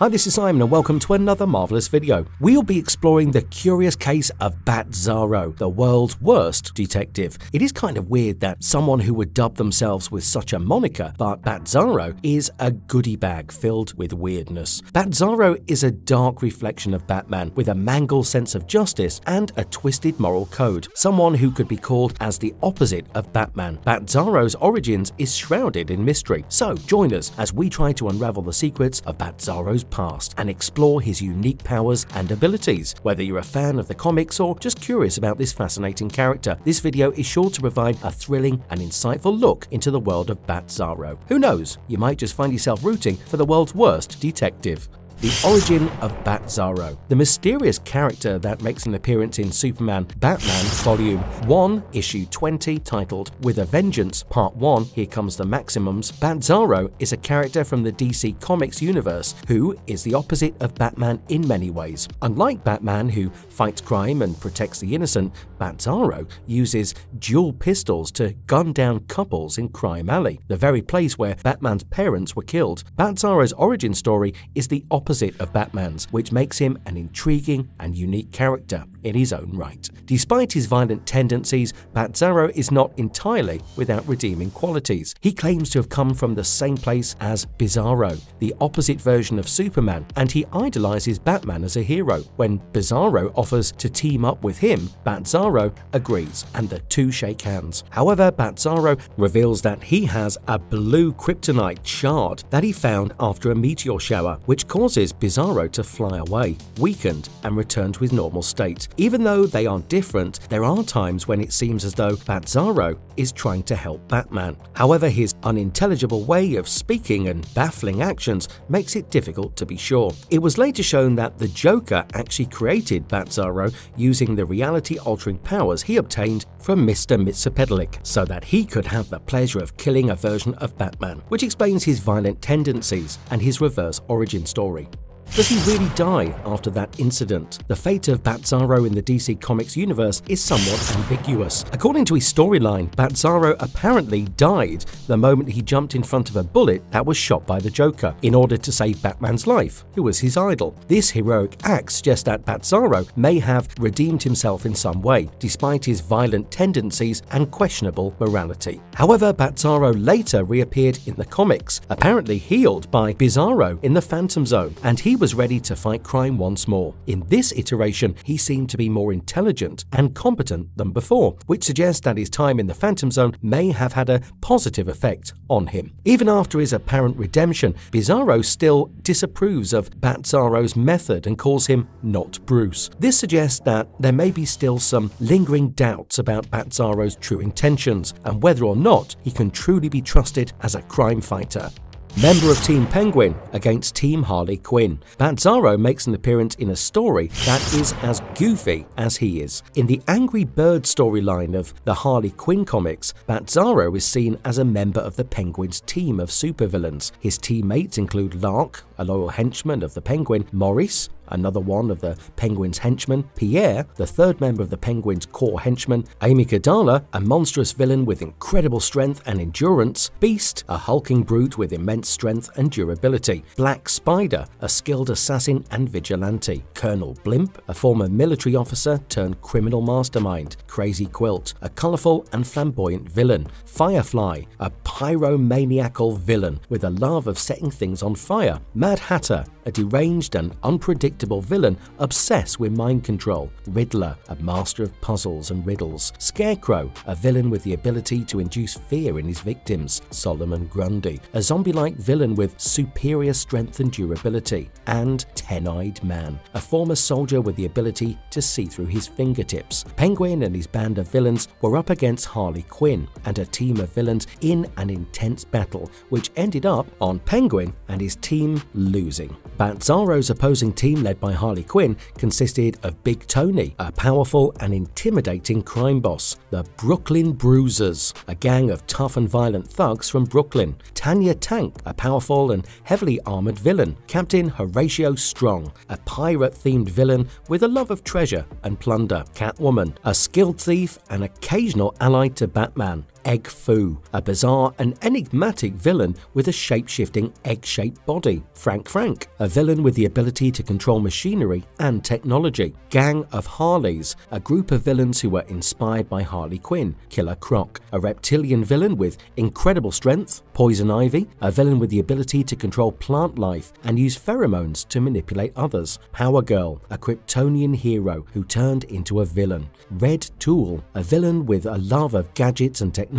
Hi, this is Simon and welcome to another marvelous video. We'll be exploring the curious case of Batzarro, the world's worst detective. It is kind of weird that someone who would dub themselves with such a moniker, but Batzarro is a goodie bag filled with weirdness. Batzarro is a dark reflection of Batman with a mangled sense of justice and a twisted moral code. Someone who could be called as the opposite of Batman. Batzarro's origins is shrouded in mystery. So join us as we try to unravel the secrets of Batzarro's past and explore his unique powers and abilities. Whether you're a fan of the comics or just curious about this fascinating character, this video is sure to provide a thrilling and insightful look into the world of Batzarro. Who knows, you might just find yourself rooting for the world's worst detective. The origin of Batzarro, the mysterious character that makes an appearance in Superman Batman Volume 1, Issue 20, titled With a Vengeance Part 1, Here Comes the Maximums. Batzarro is a character from the DC Comics universe who is the opposite of Batman in many ways. Unlike Batman, who fights crime and protects the innocent, Batzarro uses dual pistols to gun down couples in Crime Alley, the very place where Batman's parents were killed. Batzarro's origin story is the opposite opposite of Batman's, which makes him an intriguing and unique character in his own right. Despite his violent tendencies, Batzarro is not entirely without redeeming qualities. He claims to have come from the same place as Bizarro, the opposite version of Superman, and he idolizes Batman as a hero. When Bizarro offers to team up with him, Batzarro agrees, and the two shake hands. However, Batzarro reveals that he has a blue kryptonite shard that he found after a meteor shower, which causes causes Bizarro to fly away, weakened, and return to his normal state. Even though they are different, there are times when it seems as though Batzarro is trying to help Batman. However, his unintelligible way of speaking and baffling actions makes it difficult to be sure. It was later shown that the Joker actually created Batzarro using the reality-altering powers he obtained from Mr. Mxyzptlk so that he could have the pleasure of killing a version of Batman, which explains his violent tendencies and his reverse origin story. Does he really die after that incident? The fate of Batzarro in the DC Comics universe is somewhat ambiguous. According to his storyline, Batzarro apparently died the moment he jumped in front of a bullet that was shot by the Joker in order to save Batman's life, who was his idol. This heroic act suggests that Batzarro may have redeemed himself in some way, despite his violent tendencies and questionable morality. However, Batzarro later reappeared in the comics, apparently healed by Bizarro in the Phantom Zone, and he was ready to fight crime once more. In this iteration, he seemed to be more intelligent and competent than before, which suggests that his time in the Phantom Zone may have had a positive effect on him. Even after his apparent redemption, Bizarro still disapproves of Batzarro's method and calls him not Bruce. This suggests that there may be still some lingering doubts about Batzarro's true intentions and whether or not he can truly be trusted as a crime fighter. Member of Team Penguin against Team Harley Quinn. Batzarro makes an appearance in a story that is as goofy as he is. In the Angry Bird storyline of the Harley Quinn comics, Batzarro is seen as a member of the Penguin's team of supervillains. His teammates include Lark, a loyal henchman of the Penguin, Maurice, another one of the Penguin's henchmen, Pierre, the third member of the Penguin's core henchmen, Amygdala, a monstrous villain with incredible strength and endurance, Beast, a hulking brute with immense strength and durability, Black Spider, a skilled assassin and vigilante, Colonel Blimp, a former military officer turned criminal mastermind, Crazy Quilt, a colourful and flamboyant villain, Firefly, a pyromaniacal villain with a love of setting things on fire, Mad Hatter, a deranged and unpredictable villain obsessed with mind control, Riddler, a master of puzzles and riddles, Scarecrow, a villain with the ability to induce fear in his victims, Solomon Grundy, a zombie-like villain with superior strength and durability, and Ten-Eyed Man, a former soldier with the ability to see through his fingertips. Penguin and his band of villains were up against Harley Quinn and a team of villains in an intense battle, which ended up on Penguin and his team losing. Batzarro's opposing team led by Harley Quinn consisted of Big Tony, a powerful and intimidating crime boss, the Brooklyn Bruisers, a gang of tough and violent thugs from Brooklyn, Tanya Tank, a powerful and heavily armored villain, Captain Horatio Strong, a pirate-themed villain with a love of treasure and plunder, Catwoman, a skilled thief and occasional ally to Batman, Egg Foo, a bizarre and enigmatic villain with a shape-shifting egg-shaped body. Frank Frank, a villain with the ability to control machinery and technology. Gang of Harleys, a group of villains who were inspired by Harley Quinn. Killer Croc, a reptilian villain with incredible strength. Poison Ivy, a villain with the ability to control plant life and use pheromones to manipulate others. Power Girl, a Kryptonian hero who turned into a villain. Red Tool, a villain with a love of gadgets and technology.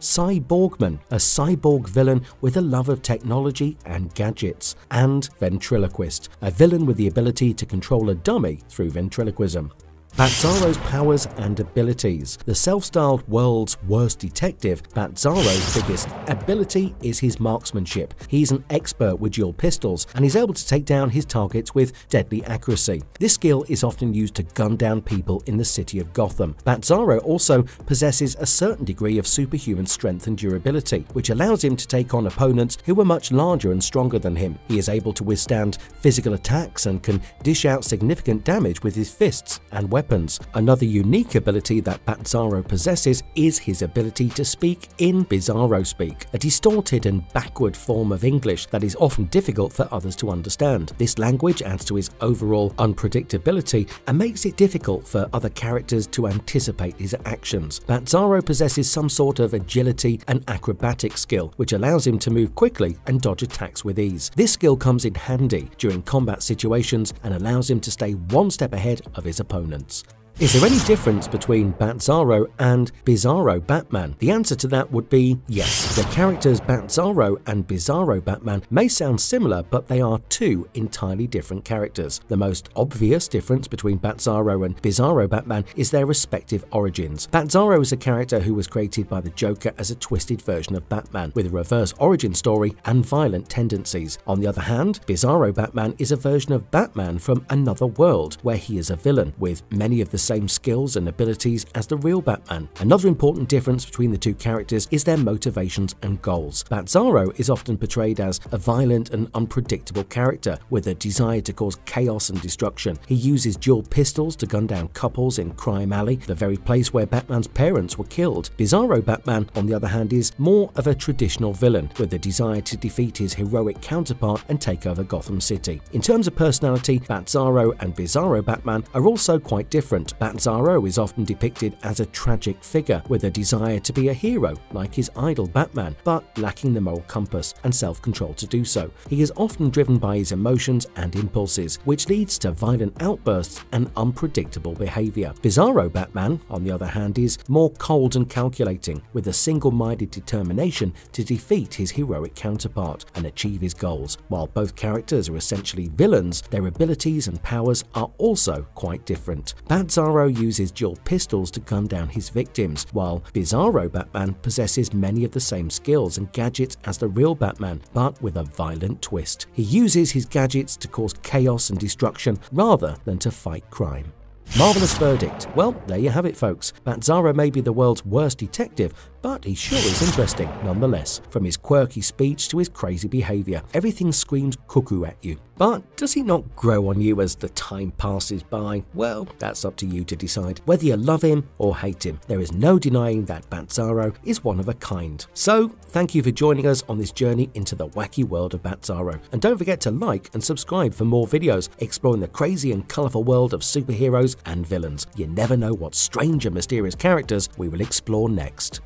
Cyborgman, a cyborg villain with a love of technology and gadgets. And Ventriloquist, a villain with the ability to control a dummy through ventriloquism. Batzarro's powers and abilities. The self-styled world's worst detective, Batzarro's biggest ability is his marksmanship. He's an expert with dual pistols and is able to take down his targets with deadly accuracy. This skill is often used to gun down people in the city of Gotham. Batzarro also possesses a certain degree of superhuman strength and durability, which allows him to take on opponents who are much larger and stronger than him. He is able to withstand physical attacks and can dish out significant damage with his fists and weapons weapons. Another unique ability that Batzarro possesses is his ability to speak in Bizarro speak, a distorted and backward form of English that is often difficult for others to understand. This language adds to his overall unpredictability and makes it difficult for other characters to anticipate his actions. Batzarro possesses some sort of agility and acrobatic skill, which allows him to move quickly and dodge attacks with ease. This skill comes in handy during combat situations and allows him to stay one step ahead of his opponent results is there any difference between Batzarro and Bizarro Batman? The answer to that would be yes. The characters Batzarro and Bizarro Batman may sound similar, but they are two entirely different characters. The most obvious difference between Batzarro and Bizarro Batman is their respective origins. Batzarro is a character who was created by the Joker as a twisted version of Batman, with a reverse origin story and violent tendencies. On the other hand, Bizarro Batman is a version of Batman from another world, where he is a villain, with many of the same skills and abilities as the real Batman. Another important difference between the two characters is their motivations and goals. Batzarro is often portrayed as a violent and unpredictable character with a desire to cause chaos and destruction. He uses dual pistols to gun down couples in Crime Alley, the very place where Batman's parents were killed. Bizarro Batman, on the other hand, is more of a traditional villain with a desire to defeat his heroic counterpart and take over Gotham City. In terms of personality, Batzarro and Bizarro Batman are also quite different. Batzarro is often depicted as a tragic figure with a desire to be a hero like his idol Batman, but lacking the moral compass and self-control to do so. He is often driven by his emotions and impulses, which leads to violent outbursts and unpredictable behavior. Bizarro Batman, on the other hand, is more cold and calculating, with a single-minded determination to defeat his heroic counterpart and achieve his goals. While both characters are essentially villains, their abilities and powers are also quite different. Batzarro Bizarro uses dual pistols to gun down his victims, while Bizarro Batman possesses many of the same skills and gadgets as the real Batman, but with a violent twist. He uses his gadgets to cause chaos and destruction rather than to fight crime. Marvelous verdict. Well, there you have it, folks. Batzarro may be the world's worst detective, but he sure is interesting nonetheless. From his quirky speech to his crazy behaviour, everything screams cuckoo at you. But does he not grow on you as the time passes by? Well, that's up to you to decide. Whether you love him or hate him, there is no denying that Batzarro is one of a kind. So, thank you for joining us on this journey into the wacky world of Batzarro. And don't forget to like and subscribe for more videos exploring the crazy and colourful world of superheroes and villains. You never know what strange and mysterious characters we will explore next.